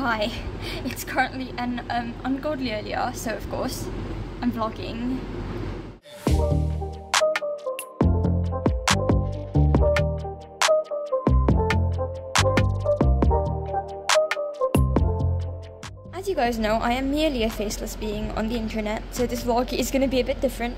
Hi, it's currently an um, ungodly early hour, so of course I'm vlogging. You guys know, I am merely a faceless being on the internet, so this vlog is going to be a bit different.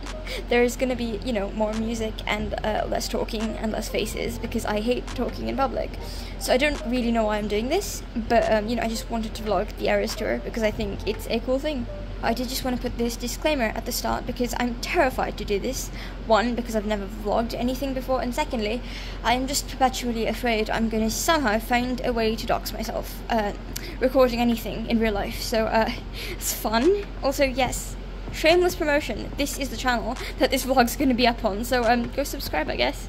There's going to be, you know, more music and uh, less talking and less faces because I hate talking in public. So I don't really know why I'm doing this, but um, you know, I just wanted to vlog the Eras tour because I think it's a cool thing. I did just want to put this disclaimer at the start because I'm terrified to do this. One, because I've never vlogged anything before, and secondly, I am just perpetually afraid I'm going to somehow find a way to dox myself uh, recording anything in real life. So uh, it's fun. Also, yes, shameless promotion. This is the channel that this vlog's going to be up on, so um, go subscribe, I guess.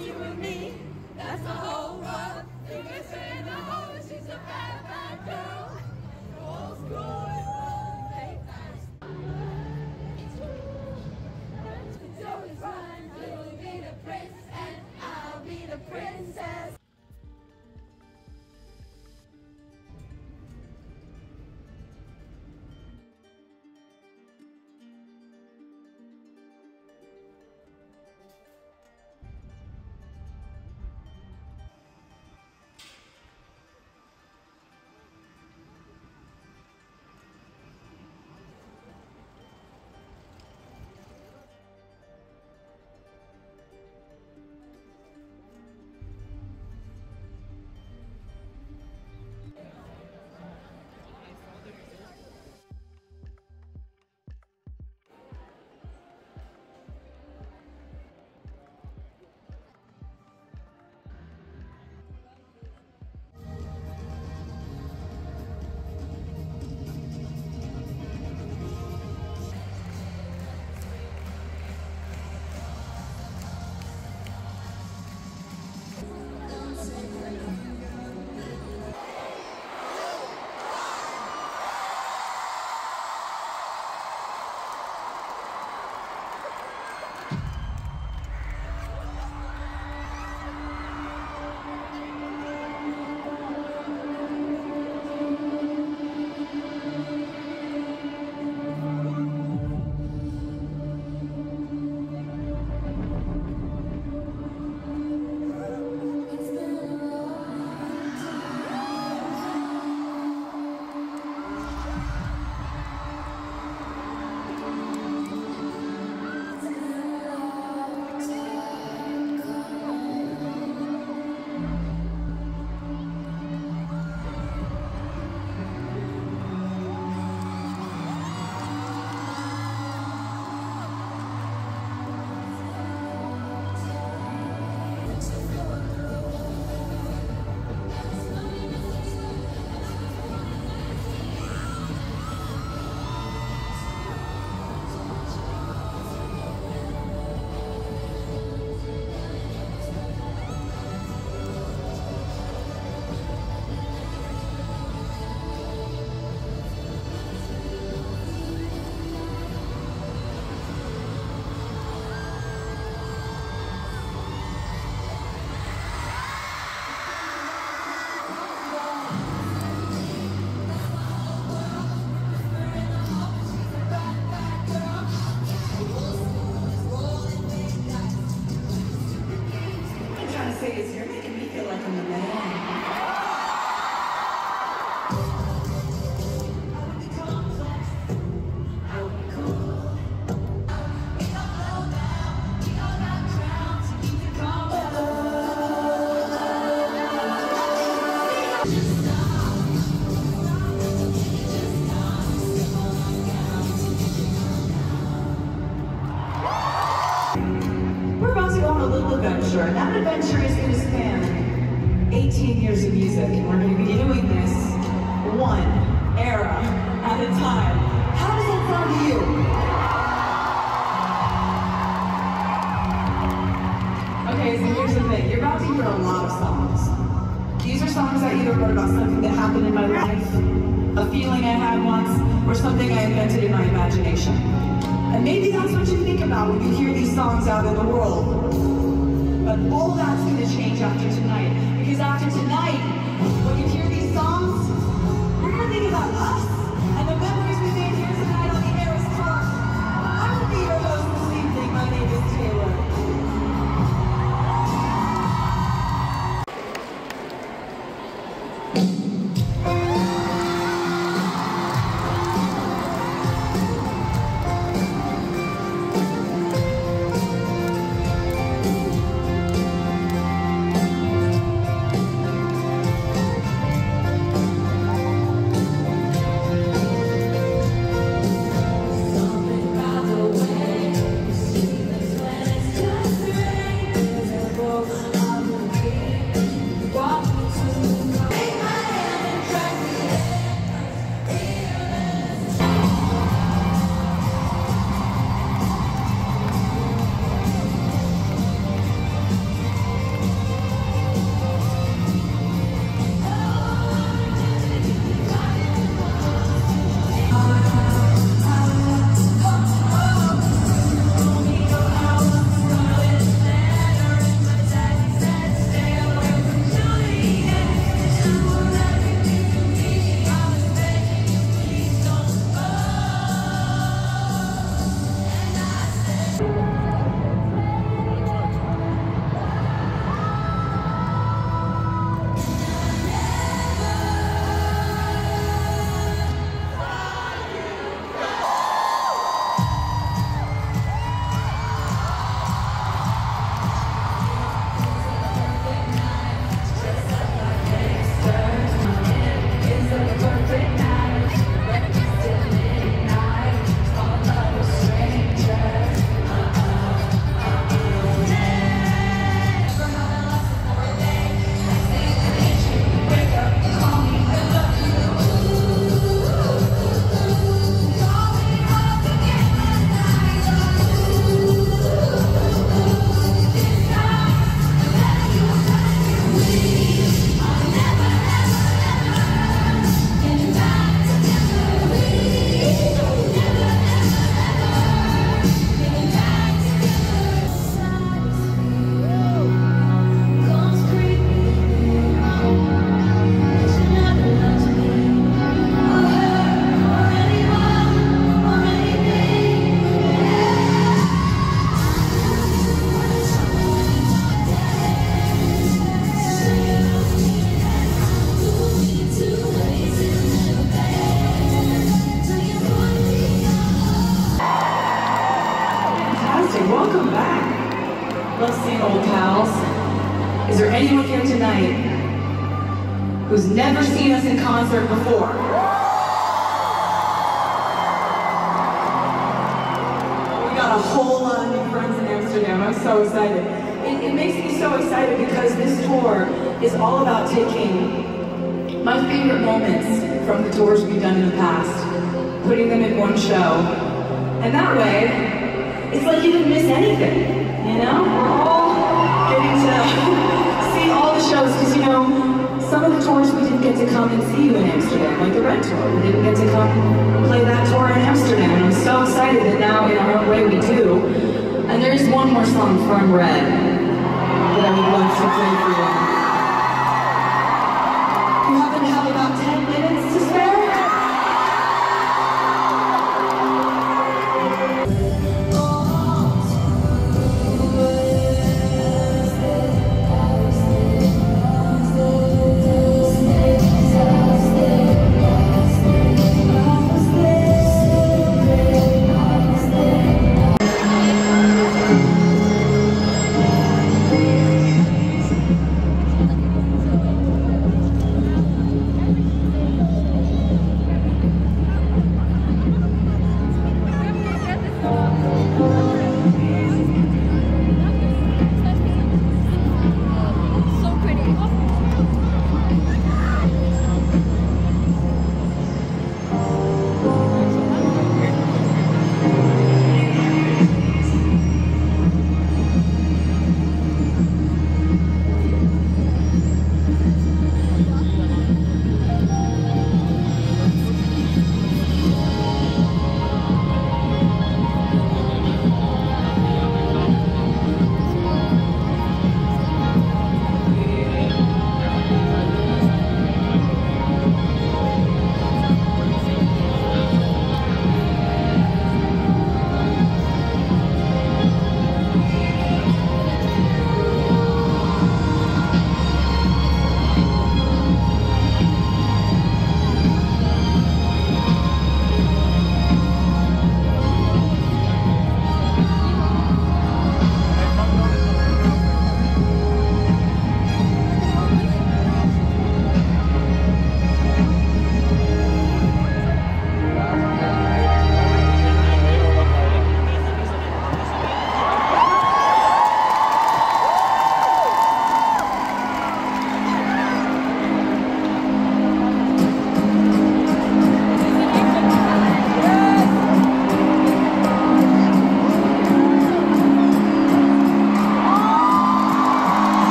you and me. That's the whole.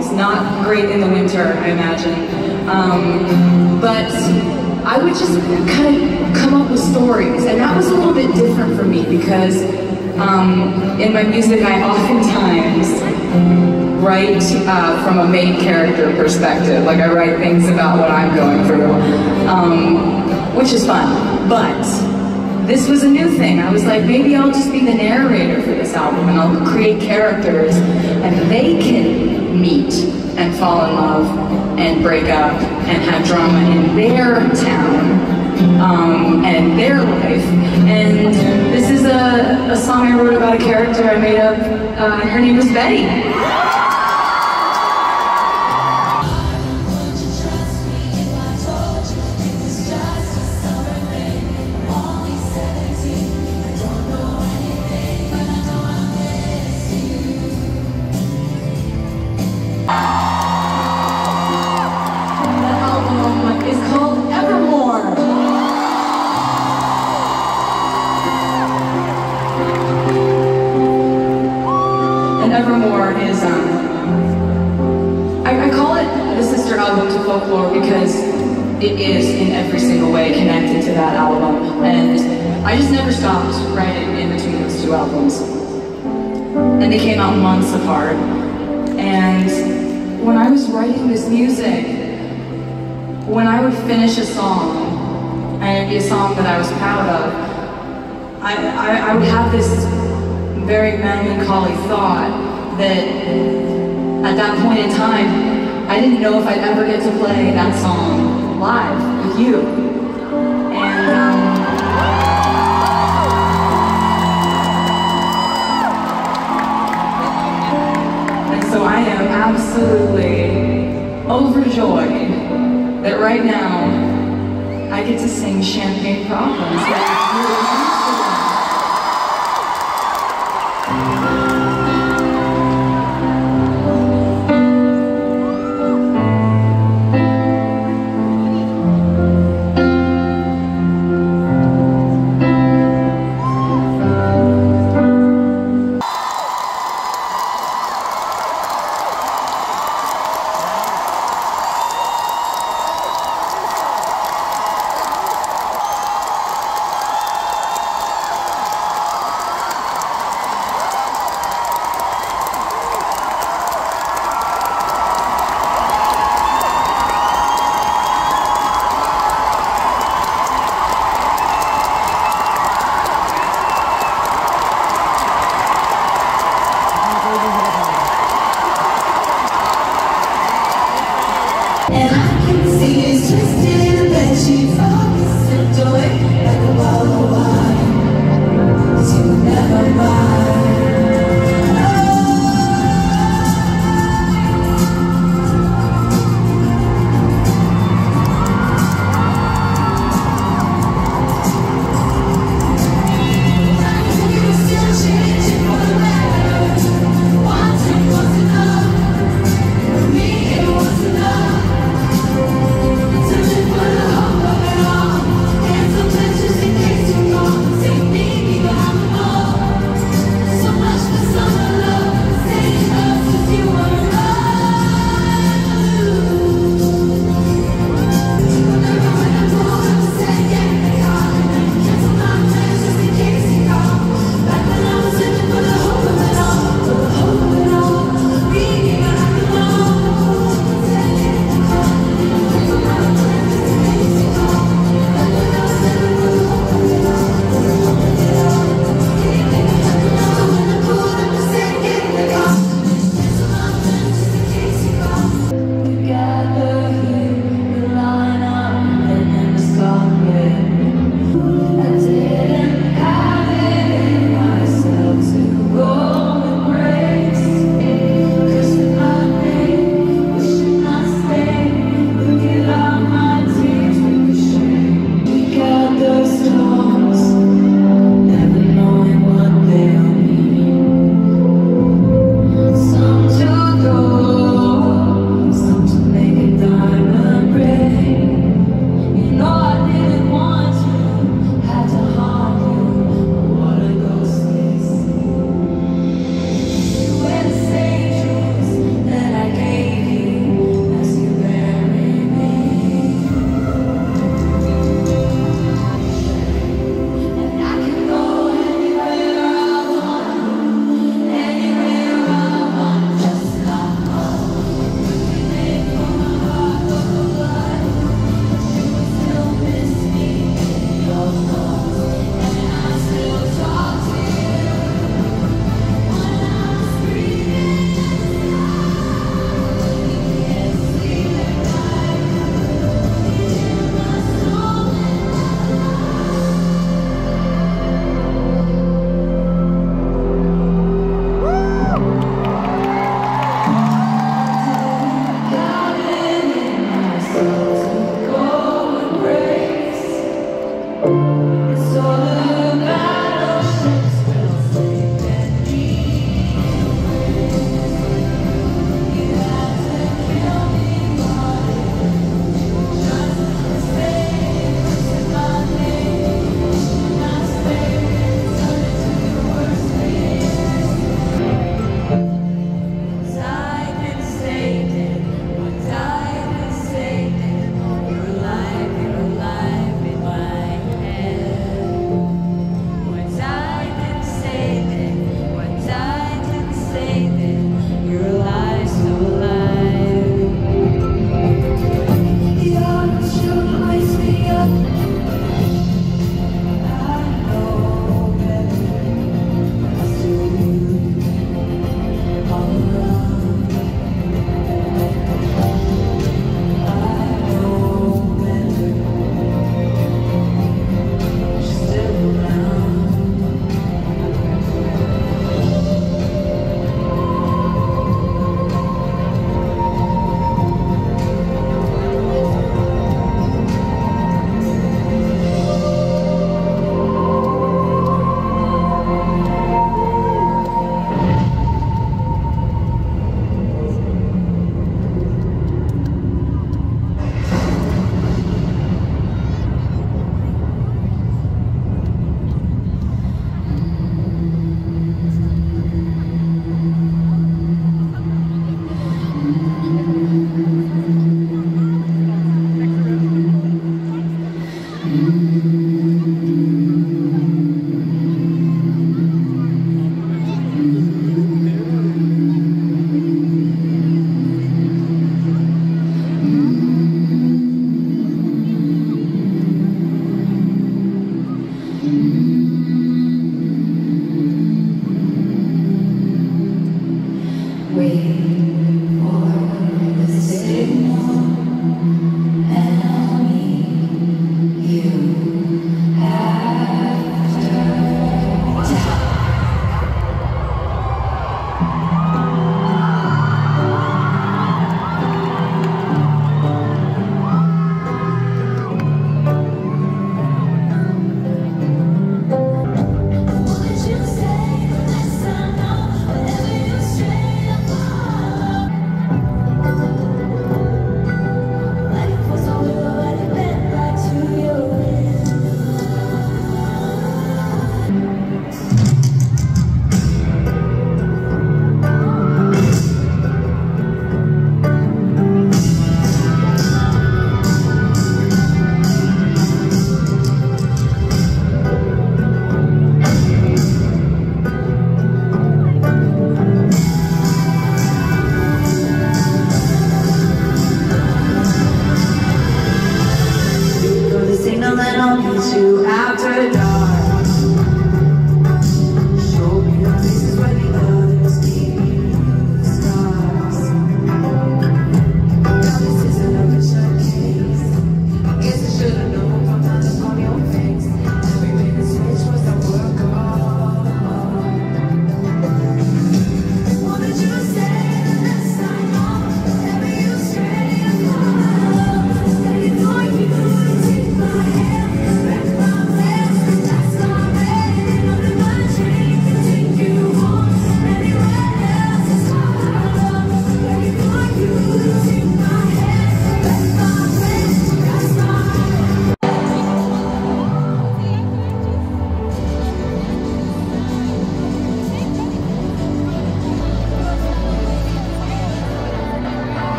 Walls, not great in the winter, I imagine. Um, but I would just kind of come up with stories, and that was a little bit different for me because um, in my music I oftentimes write uh, from a main character perspective. Like I write things about what I'm going through, um, which is fun. But this was a new thing. I was like, maybe I'll just be the narrator for this album and I'll create characters and they can meet and fall in love and break up and have drama in their town um, and their life. And this is a, a, song I wrote about a character I made up. Uh, her name was Betty. I just never stopped writing in between those two albums. And they came out months apart. And when I was writing this music, when I would finish a song, and it'd be a song that I was proud of, I, I, I would have this very melancholy thought that at that point in time, I didn't know if I'd ever get to play that song live with you. Overjoyed that right now I get to sing Champagne Problems.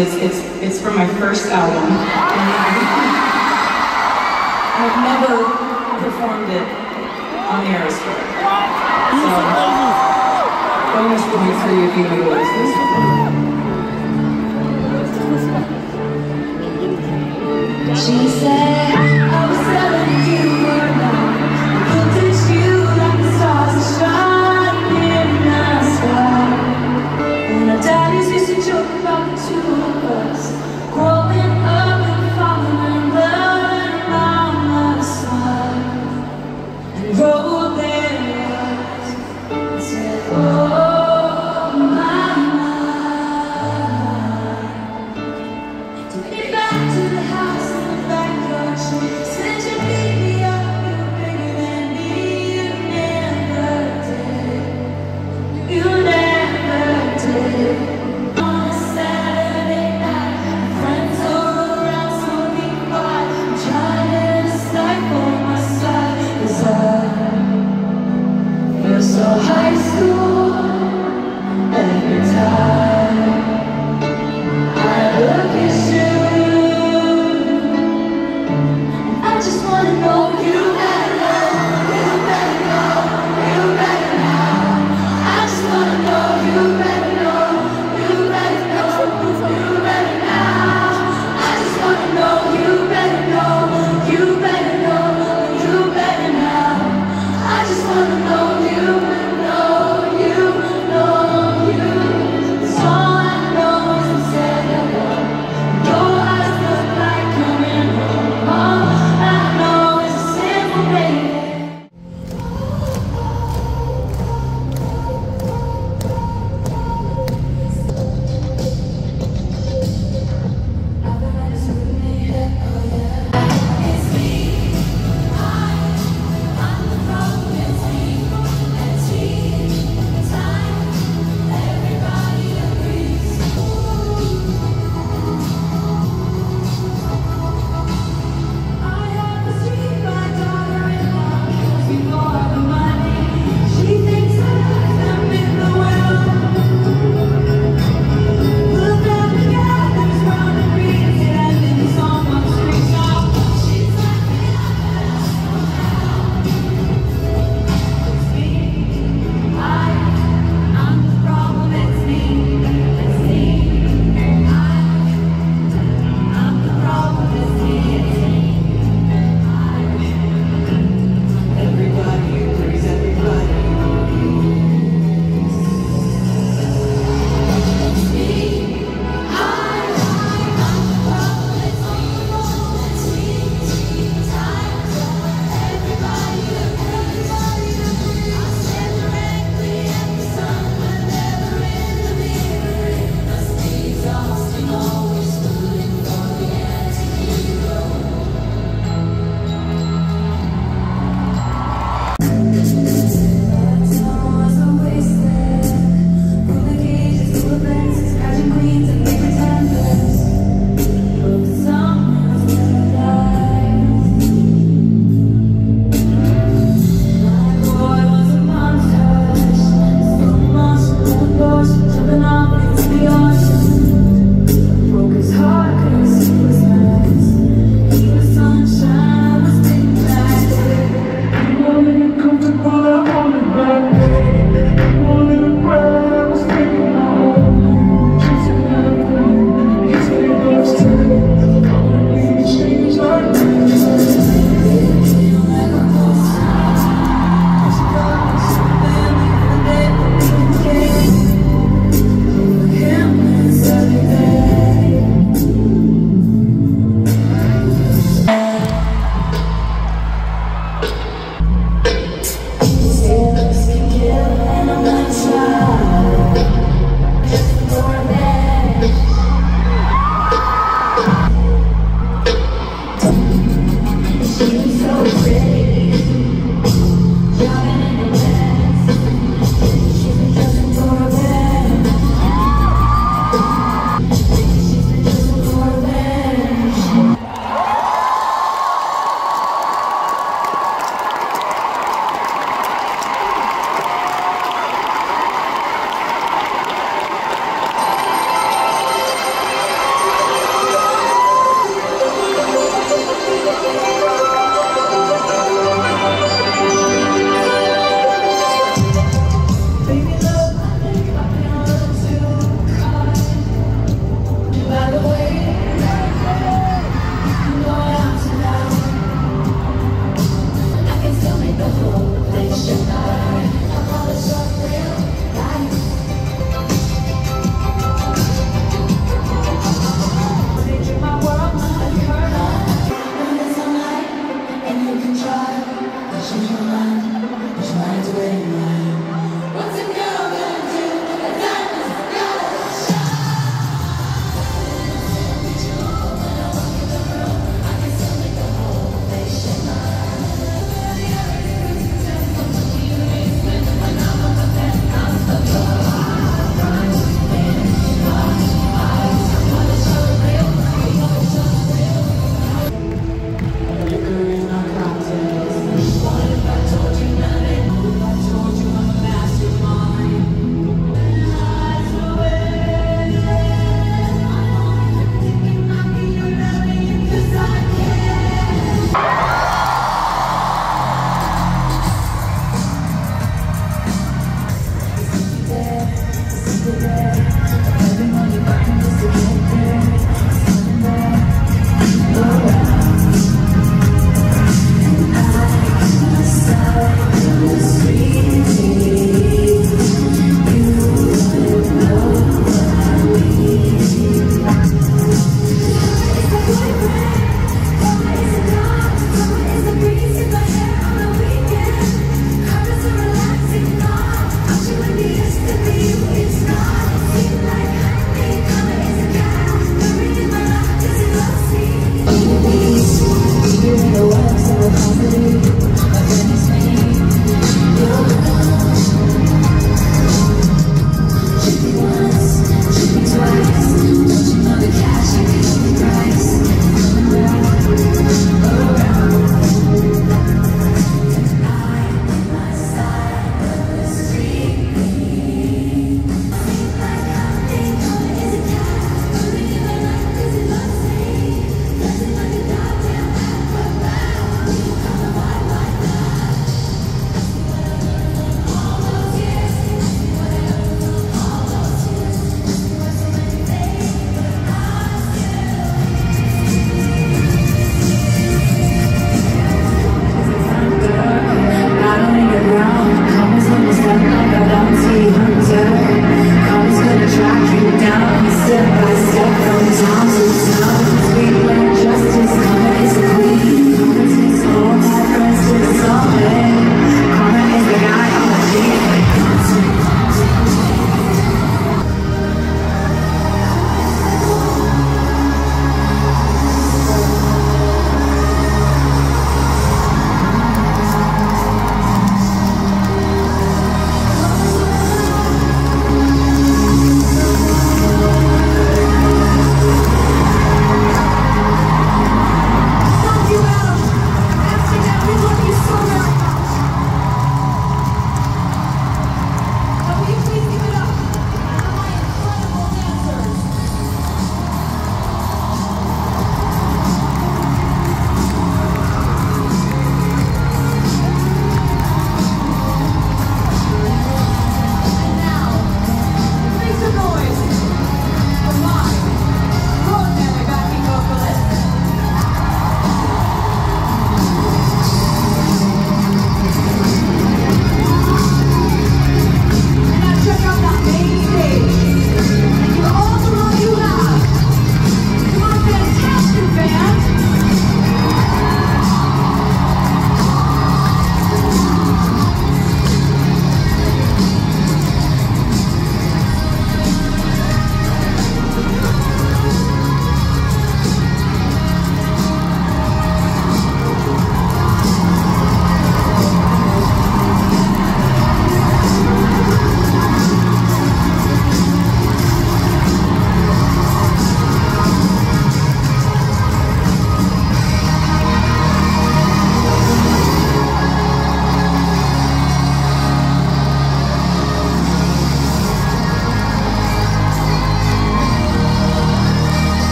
It's it's